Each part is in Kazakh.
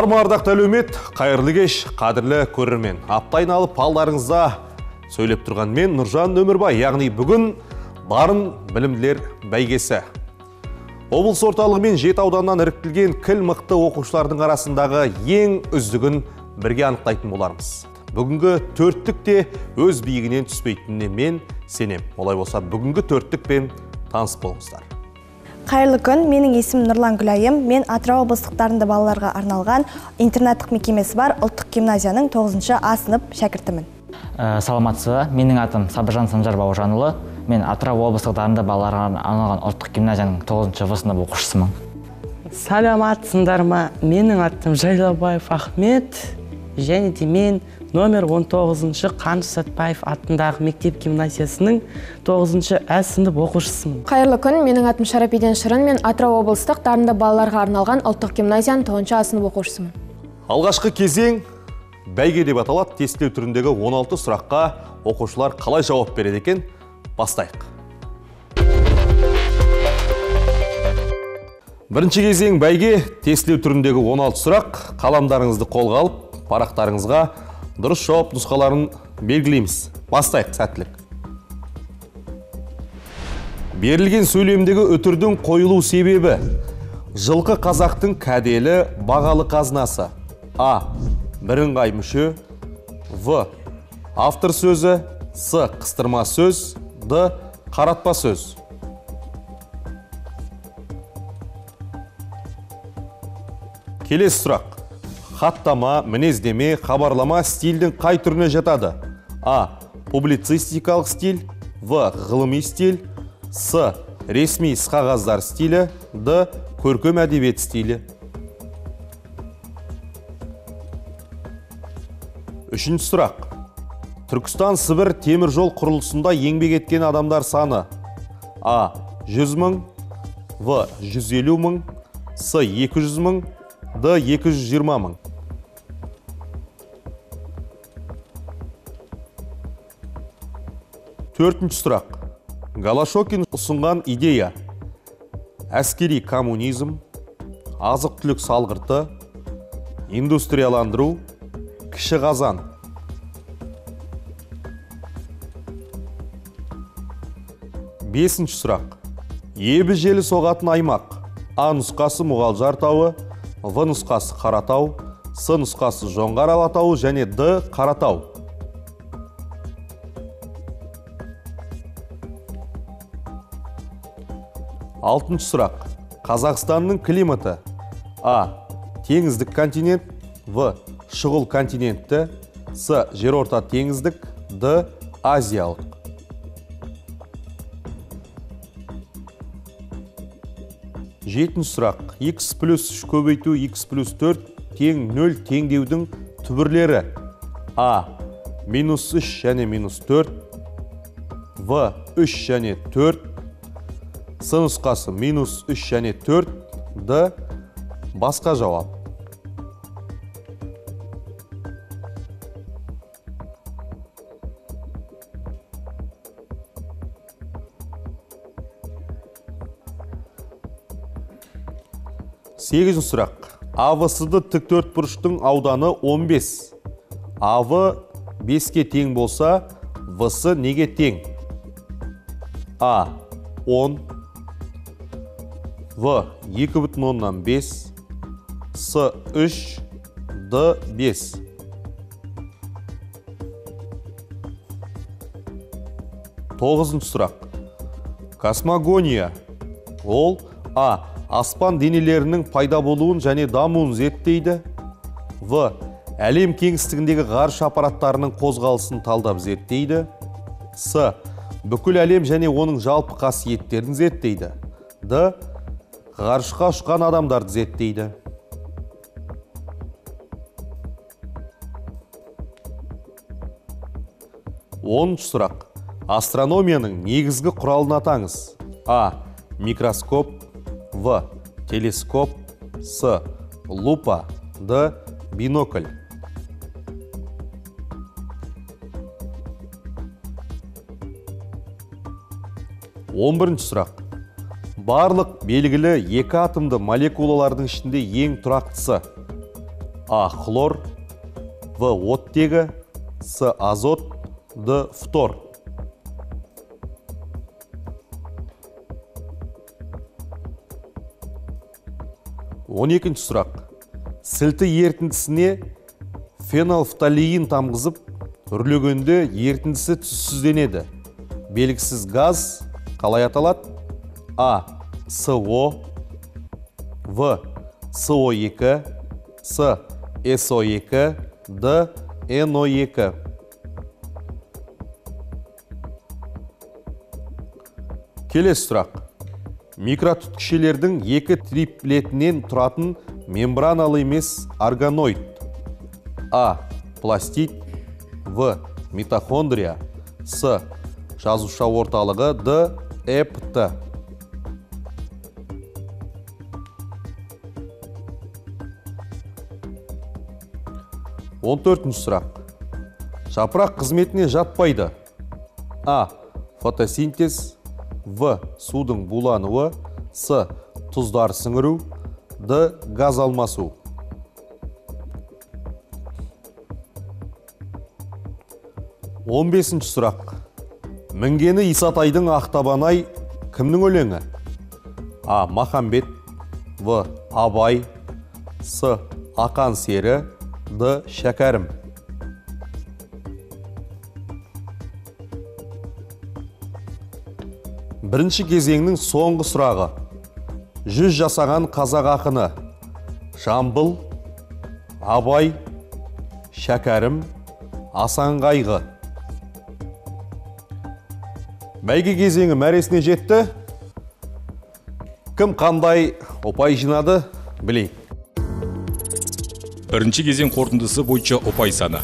арма ардақты әлеумет қайырлы кеш қадірлі көрермен. Аптайын алып алдарыңызда сөйлеп тұрған мен нұржан өмірбай яғни бүгін дарын білімділер бәйгесі. Облыс орталығы мен жеті ауданнан іріктелген кіл мықты оқушылардың арасындағы ең үздігін бірге анықтайтын болармыз. Бүгінгі төрттік те өз биігінен түспейтініне мен сенем. Олай болса бүгінгі төрттікпен таныс болыңыздар. Қайырлы күн, менің есімім Нұрлан Гүлайым. Мен Атырау облыстықтарында балаларға арналған интернаттық мекемесі бар. Ұлттық гимназияның 9 А сынып шәкіртімін. Ә, саламатсыз. Ба менің атым сабыржан санжар бауыржанұлы. Мен атырау облыстық дарынды балаларға арналған ұлттық гимназияның тоғызыншы в сынып оқушысымын. Саламатсыңдар ма? Менің атым жайлаубаев ахмет. Және де мен номер 19-шы қаныш сәтбаев атындағы мектеп гимназиясының 9-шы ә сынып оқушысымын. Қайырлы күн менің атым шарапиден шырын мен атырау облыстық дарынды балаларға арналған ұлттық гимназияның тоғызыншы а сынып оқушысымын. Алғашқы кезең бәйге деп аталады. Тестілеу түріндегі 16 сұраққа оқушылар қалай жауап береді екен? Бастайық. Бірінші кезең бәйге. Тестілеу түріндегі 16 сұрақ. Қаламдарыңызды қолға алып парақтарыңызға дұрыс жауап нұсқаларын белгілейміз. Бастайық сәттілік. Берілген сөйлемдегі үтірдің қойылу себебі жылқы қазақтың кәделі бағалы қазынасы. А. Бірыңғай мүше. В. Автор сөзі. С. Қыстырма сөз. Д. Қаратпа сөз. Келесі сұрақ. Хаттама мінездеме хабарлама стильдің қай түріне жатады? А. Публицистикалық стиль. В. Ғылыми стиль. С. Ресми қағаздар стилі. Д. Көркем әдебиет стилі. Үшінші сұрақ. Түркістан сібір темір жол құрылысында еңбек еткен адамдар саны? А. 100 мың. В. 150 мың. С. 200 мың. Д. 220 мың. Төртінші сұрақ. Галашокин ұсынған идея әскери коммунизм азық түлік салғырты индустрияландыру кіші қазан бесінші сұрақ. Ебі желі соғатын аймақ. А нұсқасы мұғалжар тауы в нұсқасы қаратау с нұсқасы жоңғар алатауы және д қаратау. Алтыншы сұрақ. Қазақстанның климаты. А. Теңіздік континент. В. Шұғыл континентті. С. Жерорта теңіздік. Д. Азиялық. Жетінші сұрақ. X плюс үш көбейту x плюс төрт тең нөл теңдеудің түбірлері. А. Минус үш және минус төрт. В. Үш және төрт. С нұсқасы минус 3 және 4 д басқа жауап. Сегізінші сұрақ. Авсд тік төрт бұрыштың ауданы 15 ав 5-ке тең болса вс неге тең? А 10 в 2 бүтін оннан 5 с 3 д 5 тоғызыншы сұрақ. Космогония. Ол а аспан денелерінің пайда болуын және дамуын зерттейді. В әлем кеңістігіндегі ғарыш аппараттарының қозғалысын талдап зерттейді. С бүкіл әлем және оның жалпы қасиеттерін зерттейді. Д ғарышқа ұшқан адамдарды зерттейді. Оныншы сұрақ. Астрономияның негізгі құралын атаңыз. А. Микроскоп. В. Телескоп. С. Лупа. Д. Бинокль. Он бірінші сұрақ. Барлық белгілі екі атомды молекулалардың ішінде ең тұрақтысы а хлор в оттегі с азот д фтор. Он екінші сұрақ. Сілті ерітіндісіне фенолфталиин тамғызып үрлегенде ерітіндісі түссізденеді. Белгісіз газ қалай аталады? А СО, В СО2, С СО2, Д НО2. Келесі сұрақ. Микротүтікшелердің екі триплетінен тұратын мембраналы емес органоид. А. Пластид. В. Митохондрия. С. Жазуша орталығы. Д. Эпті. 14 сұрақ. Жапырақ қызметіне жатпайды. А. Фотосинтез. В. Судың булануы. С. Тұздар сіңіру. Д. Газ алмасу. Он бесінші сұрақ. Мінгені исатайдың ақтабанай кімнің өлеңі? А. Махамбет. В. Абай. С. Ақан сері д шәкәрім бірінші кезеңнің соңғы сұрағы жүз жасаған қазақ ақыны жамбыл абай шәкәрім асан қайғы бәйге кезеңі мәресіне жетті кім қандай ұпай жинады білейік бірінші кезең қорытындысы бойынша ұпай саны.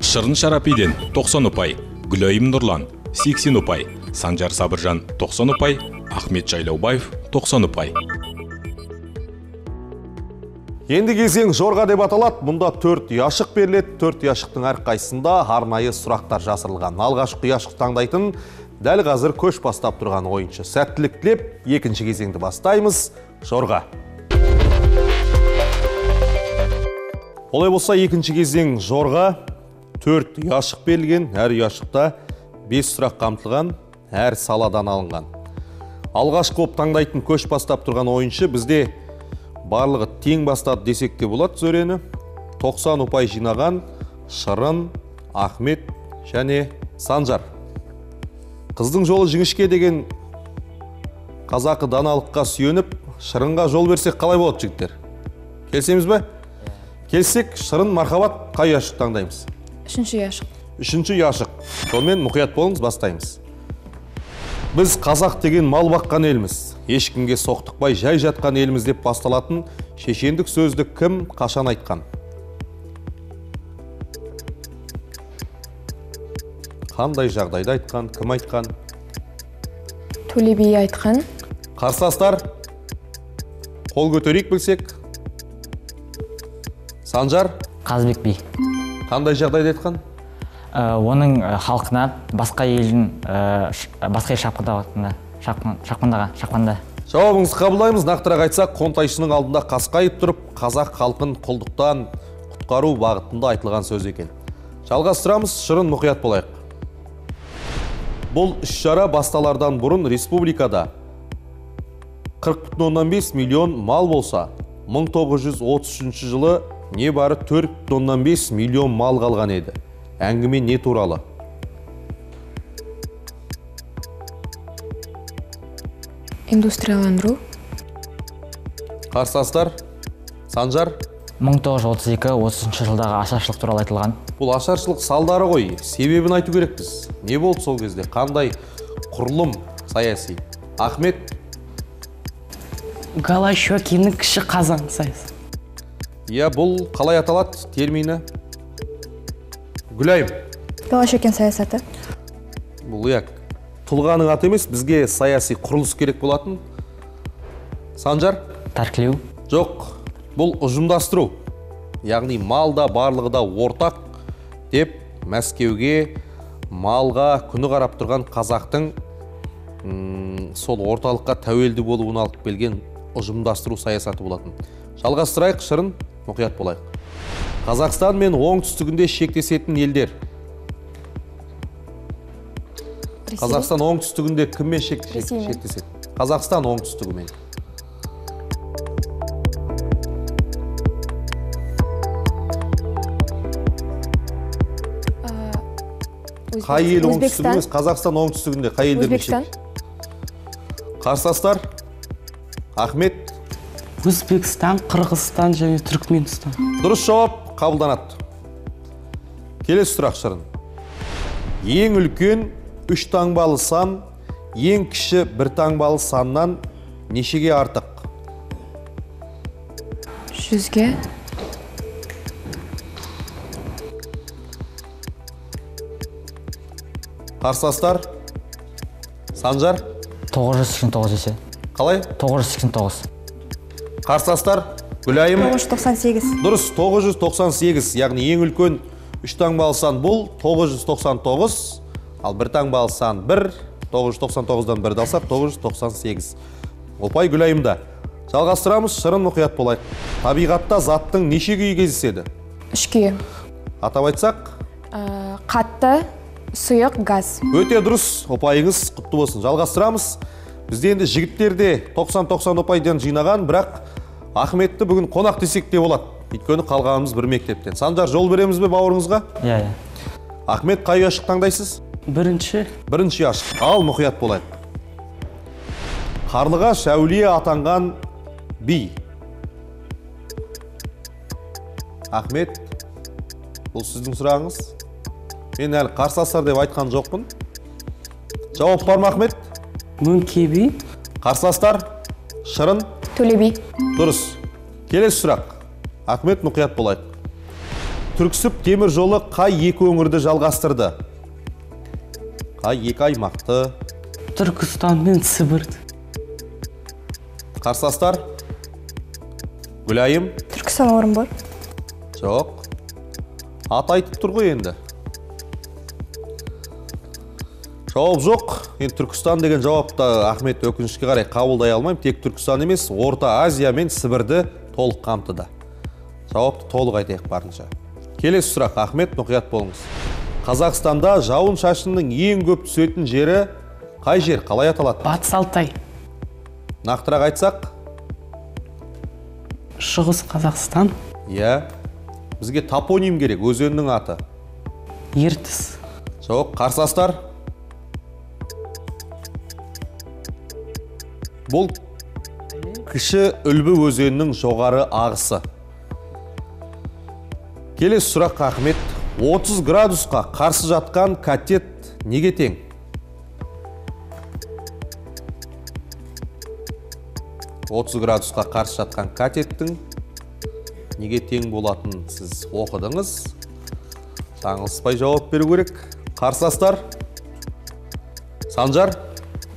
Шырын шарапиден 90 ұпай гүлайым нұрлан 80 ұпай санжар сабыржан 90 ұпай ахмет жайлаубаев 90 ұпай. Енді кезең жорға деп аталады. Мұнда төрт ұяшық беріледі. Төрт ұяшықтың әрқайсысында арнайы сұрақтар жасырылған. Алғашқы ұяшық таңдайтын дәл қазір көш бастап тұрған ойыншы сәттілік тілеп екінші кезеңді бастаймыз. Жорға. Олай болса екінші кезең жорға. Төрт ұяшық берілген. Әр ұяшықта бес сұрақ қамтылған әр саладан алынған. Алғашқы болып таңдайтын көш бастап тұрған ойыншы бізде барлығы тең бастады десек те болады зөрені. 90 ұпай жинаған шырын ахмет және санжар. Қыздың жолы жіңішке деген қазақы даналыққа сүйеніп шырынға жол берсек қалай болады жігіттер? Келісеміз бе? Келсек шырын мархабат қай ұяшық таңдаймыз үшінші ұяшық үшінші ұяшық сонымен мұқият болыңыз бастаймыз. Біз қазақ деген мал баққан елміз. Ешкімге соқтықпай жай жатқан елміз деп басталатын шешендік сөзді кім қашан айтқан? Қандай жағдайда айтқан кім айтқан? Төле би айтқан. Қарсыластар қол көтерейік білсек. Санжар қазбек би. Қандай жағдайда айтқан? Ә, оның ә, халқына басқа елдің ә, ш- басқа ел шапқындағанда шапқын- шапқындаған шапқанда. Жауабыңызды қабылдаймыз. Нақтырақ айтсақ қонтайшының алдында қасқайып тұрып қазақ халқын құлдықтан құтқару бағытында айтылған сөз екен. Жалғастырамыз. Шырын мұқият болайық. Бұл іс шара басталардан бұрын республикада 40,5 миллион мал болса 1933 жылы небары 4,5 миллион мал қалған еді. Әңгіме не туралы? Индустрияландыру. Қарсыластар санжар? 1932-33 жылдағы ашаршылық туралы айтылған. Бұл ашаршылық салдары ғой себебін айту керекпіз. Не болды сол кезде? Қандай құрылым саяси? Ахмет? Голощекиннің кіші қазан сайысы иә бұл қалай аталады термині? Гүлайым. Голощекин саясаты. Бұл иә тұлғаның аты емес бізге саяси құрылыс керек болатын. Санжар? Тәркілеу. Жоқ бұл ұжымдастыру. Яғни мал да барлығы да ортақ деп мәскеуге малға күні қарап тұрған қазақтың м, сол орталыққа тәуелді болуына алып келген ұжымдастыру саясаты болатын. Жалғастырайық шырын. Мұқият болайық. Қазақстан мен оңтүстігінде шектесетін елдер. Қазақстан оңтүстігінде кіммен шек, шек- Ресеймен. шектеседі? Қазақстан оңтүстігімен. Қай ел оңтүстігі емес қазақстан оңтүстігінде қай елдермен өзбекстан шек қарсыластар? Ахмет? Өзбекстан қырғызстан және түркменстан дұрыс жауап қабылданады. Келесі сұрақ шырын. Ең үлкен үш таңбалы сан ең кіші бір таңбалы саннан нешеге артық? Жүзге. Қарсыластар? Санжар? 989 есе қалай? 989 қарсыластар гүлайым. 998 дұрыс 998 яғни ең үлкен үш таңбалы сан бұл 999 ал бір таңбалы сан 1 999-дан бірді алсақ 998 ұпай гүлайымда жалғастырамыз шырын мұқият болайық. Табиғатта заттың неше күйі кездеседі? Үш күйі атап айтсақ? Ә, қатты сұйық газ. Өте дұрыс ұпайыңыз құтты болсын. Жалғастырамыз. Бізде енді жігіттерде 90-90 ұпайдан жинаған бірақ ахметті бүгін қонақ десек те болады. Өйткені қалғанымыз бір мектептен. Санжар жол береміз бе бауырыңызға? Иә иә. Ахмет қай ұяшық таңдайсыз? Бірінші. Бірінші ұяшық. Ал мұқият болайық. Қарлығаш әулие атанған би. Ахмет бұл сіздің сұрағыңыз? Мен әлі қарсыластар деп айтқан жоқпын. Жауап бар ма ахмет? Мөңке би. Қарсыластар шырын? Төле би дұрыс. Келесі сұрақ. Ахмет мұқият болайық түрксіб темір жолы қай екі өңірді жалғастырды? Қай екі аймақты? Түркістан мен сібірді қарсыластар? Гүлайым? Түркістан орынбор жоқ. Ат айтып тұр ғой енді. Жауап жоқ. Енді түркістан деген жауапты ахмет өкінішке қарай қабылдай алмаймын. Тек түркістан емес орта азия мен сібірді толық қамтыды. Жауапты толық айтайық барынша. Келесі сұрақ. Ахмет мұқият болыңыз. Қазақстанда жауын шашынның ең көп түсетін жері қай жер? Қалай аталады? Батыс алтай. Нақтырақ айтсақ? Шығыс қазақстан. Иә. Бізге топоним керек өзеннің аты. Ертіс. Жоқ қарсыластар. Бұл кіші үлбі өзенінің жоғары ағысы. Келесі сұрақ ахмет. 30 градусқа қарсы жатқан катет неге тең? отыз градусқа қарсы жатқан катеттің неге тең болатынын сіз оқыдыңыз. Жаңылыспай жауап беру керек. Қарсыластар санжар.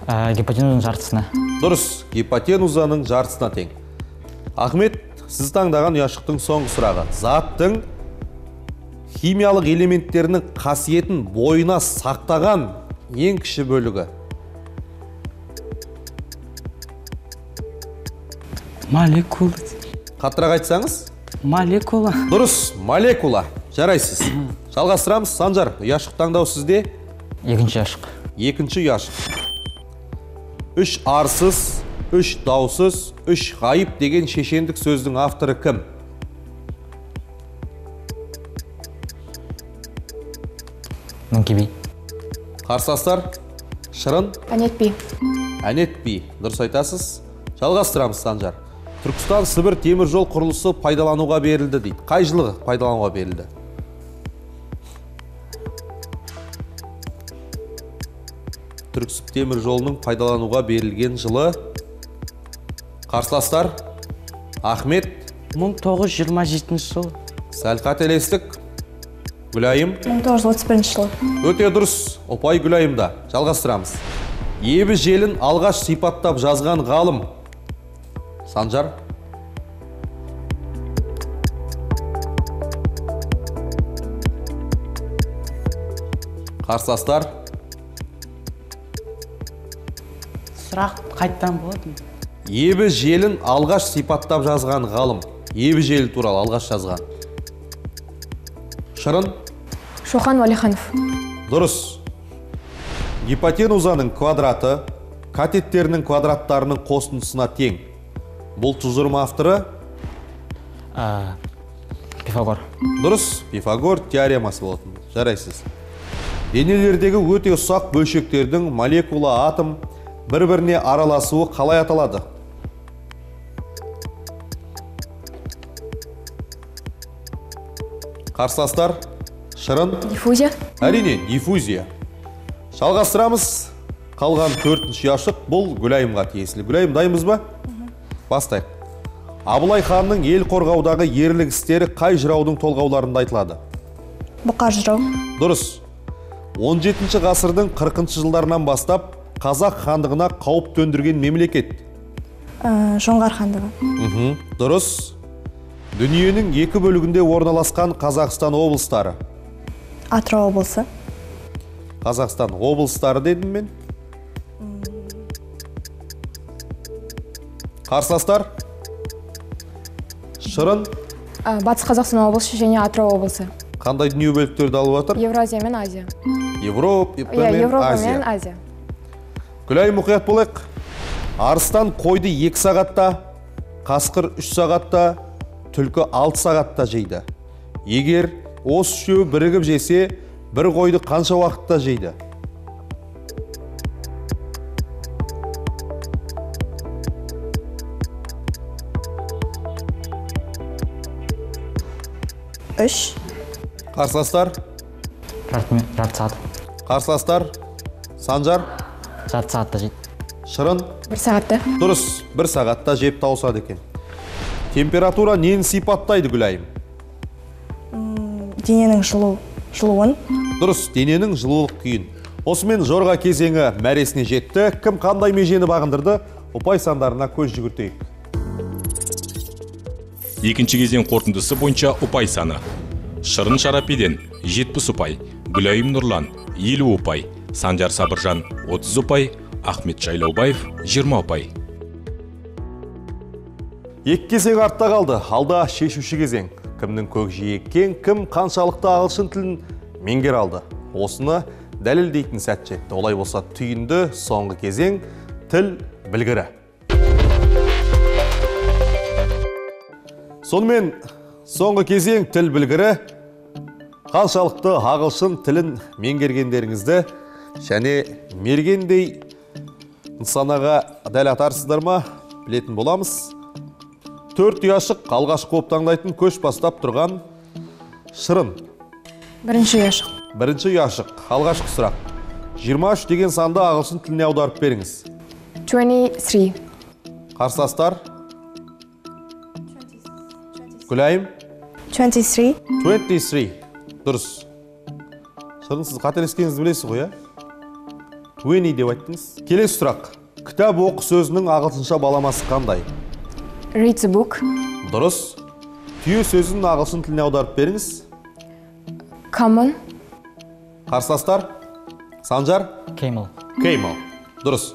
Ә, гипотенузаның жартысына. Дұрыс гипотенузаның жартысына тең. Ахмет сіз таңдаған ұяшықтың соңғы сұрағы. Заттың химиялық элементтерінің қасиетін бойына сақтаған ең кіші бөлігі. Молекула. Қаттырақ айтсаңыз? Молекула. Дұрыс молекула. Жарайсыз. Жалғастырамыз. Санжар ұяшық таңдау сізде? Екінші ашық екінші ұяшық. Үш арсыз үш даусыз үш ғайып деген шешендік сөздің авторы кім мөңке би қарсыластар шырын әнет би әнет би дұрыс айтасыз жалғастырамыз санжар түркістан сібір темір жол құрылысы пайдалануға берілді дейді қай жылы пайдалануға берілді түрксіб темір жолының пайдалануға берілген жылы. Қарсыластар ахмет. 1927 жылы. Сәл қателестік гүлайым. 1931 жылы. Өте дұрыс ұпай гүлайымда. Жалғастырамыз. Ебі желін алғаш сипаттап жазған ғалым санжар. Қарсыластар сұрақ қайттан болады ма? ебі желін алғаш сипаттап жазған ғалым. Ебі желі туралы алғаш жазған. Шырын? Шоқан уәлиханов. Дұрыс. Гипотенузаның квадраты катеттерінің квадраттарының қосындысына тең. Бұл тұжырым авторы? Ә, пифагор. Дұрыс. Пифагор теоремасы болатын. Жарайсыз. Денелердегі өте ұсақ бөлшектердің молекула атом бір біріне араласуы қалай аталады? Қарсыластар шырын. Диффузия. Әрине диффузия. Жалғастырамыз қалған төртінші ұяшық бұл гүлайымға тиесілі. Гүлайым дайынбыз ба? Бастайық. Абылай ханның ел қорғаудағы ерлік істері қай жыраудың толғауларында айтылады? Бұқар жырау. Дұрыс. 17 ғасырдың 40 жылдарынан бастап қазақ хандығына қауіп төндірген мемлекет. Ә, жоңғар хандығы. Дұрыс. Дүниенің екі бөлігінде орналасқан қазақстан облыстары. Атырау облысы. Қазақстан облыстары дедім мен. Қарсыластар. Шырын. Ә, батыс қазақстан облысы және атырау облысы. Қандай дүние бөліктерді алып жатыр? Евразия мен азия. Европа иә мен европа азия. Гүлай мұқият болайық. Арыстан қойды екі сағатта қасқыр үш сағатта түлкі алты сағатта жейді. Егер осы үшеуі бірігіп жесе бір қойды қанша уақытта жейді? Үш. Қарсыластар? Жарты сағат. Қарсыластар? Санжар? Жарты сағатта жейді шырын? Бір сағатта дұрыс. Бір сағатта жеп тауысады екен. Температура нені сипаттайды гүлайым? Дененің жылу жылуын. Дұрыс. Дененің жылулық күйін. Осымен жорға кезеңі мәресіне жетті. Кім қандай межені бағындырды? Ұпай сандарына көз жүгіртейік. Екінші кезең қорытындысы бойынша ұпай саны. Шырын шарапиден 70 ұпай гүлайым нұрлан 50 ұпай санжар сабыржан 30 ұпай ахмет жайлаубаев 20 ұпай. Екі кезең артта қалды. Алда шешуші кезең. Кімнің көкжиегі кең кім қаншалықты ағылшын тілін меңгере алды. Осыны дәлелдейтін сәт жетті олай болса түйінді соңғы кезең тіл білгірі. Сонымен соңғы кезең тіл білгірі. Қаншалықты ағылшын тілін меңгергендеріңізді және мергендей нысанаға дәл атарсыздар ма? Білетін боламыз. Төрт ұяшық алғашқы болып таңдайтын көш бастап тұрған шырын. Бірінші ұяшық бірінші ұяшық алғашқы сұрақ 23 деген санды ағылшын тіліне аударып беріңіз. 23 қарсыластар. Гүлайым. 23 23 дұрыс. Шырын сіз қателескеніңізді білесіз ғой иә 20 деп айттыңыз. Келесі сұрақ. Кітап оқы сөзінің ағылшынша баламасы қандай? Read the book. Дұрыс. Түйе сөзін ағылшын тіліне аударып беріңіз. Common. Қарсыластар. Санжар. Кеймл кеймо дұрыс.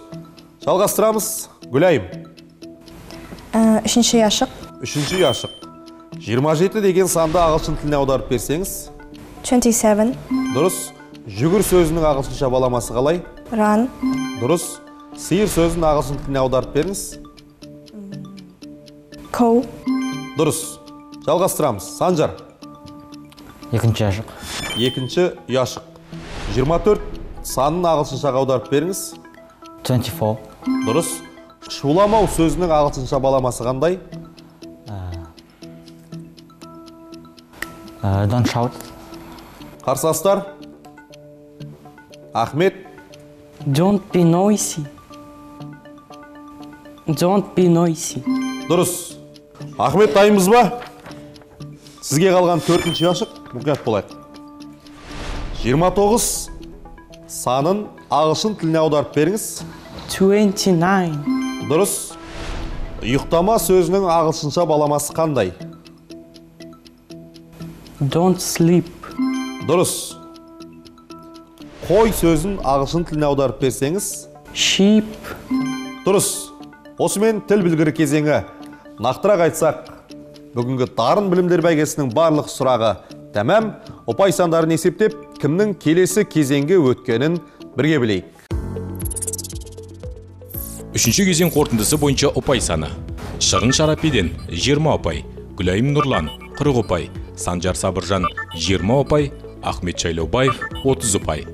Жалғастырамыз. Гүлайым. Ә, үшінші ұяшық үшінші ұяшық 27 деген санды ағылшын тіліне аударып берсеңіз. 27 дұрыс. Жүгір сөзінің ағылшынша баламасы қалай? Run. Дұрыс. Сиыр сөзін ағылшын тіліне аударып беріңіз. Cow дұрыс. Жалғастырамыз. Санжар. Екінші ашық. Екінші ұяшық 24 санын ағылшыншаға аударып беріңіз. 24 дұрыс. Шуламау сөзінің ағылшынша баламасы қандай? Ә, don't shout. Қарсыластар. Ахмет. Don't be noisy. Don't be noisy. дұрыс ахмет дайынбыз ба сізге қалған төртінші ұяшық мұқият болайық 29 санын ағылшын тіліне аударып беріңіз 29. дұрыс ұйықтама сөзінің ағылшынша баламасы қандай Don't sleep. дұрыс қой сөзін ағылшын тіліне аударып берсеңіз Sheep. дұрыс. Осымен тіл білгірі кезеңі. Нақтырақ айтсақ бүгінгі дарын білімдер бәйгесінің барлық сұрағы тәмам. Ұпай сандарын есептеп кімнің келесі кезеңге өткенін бірге білейік. Үшінші кезең қорытындысы бойынша ұпай саны. Шырын шарапиден 20 ұпай гүлайым нұрлан 40 ұпай санжар сабыржан 20 ұпай ахмет шайлаубаев 30 ұпай.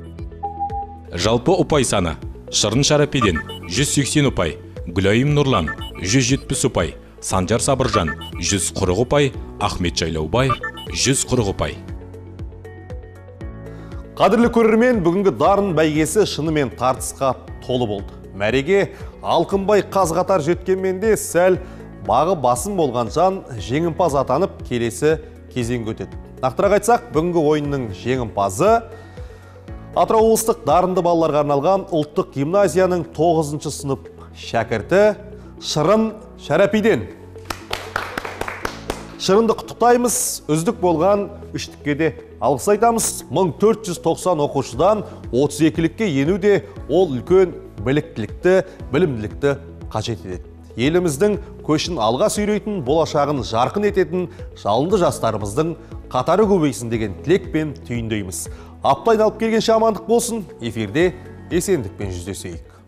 Жалпы ұпай саны шырын шарапиден 180 ұпай гүлайым нұрлан 170 ұпай санжар сабыржан 140 ұпай ахмет шайлаубаев 140 ұпай Қадірлі көрермен, бүгінгі дарын бәйгесі шынымен тартысқа толы болды. Мәреге алқынбай қаз қатар жеткенмен де сәл бағы басым болған жан жеңімпаз атанып келесі кезеңге өтеді. Нақтырақ айтсақ, бүгінгі ойынның жеңімпазы Атырау облыстық дарынды балаларға арналған ұлттық гимназияның 9 сынып шәкірті Шырын Шәрәпиден. Шырынды құттықтаймыз, үздік болған үштікке де алғыс айтамыз. 1490 оқушыдан 32-лікке ену де ол үлкен біліктілікті, білімділікті қажет етеді. Еліміздің көшін алға сүйрейтін, болашағын жарқын ететін жалынды жастарымыздың қатары көбейсін деген тілекпен түйіндейміз. Аптайын алып келген амандық болсын, эфирде есендікпен жүздесейік.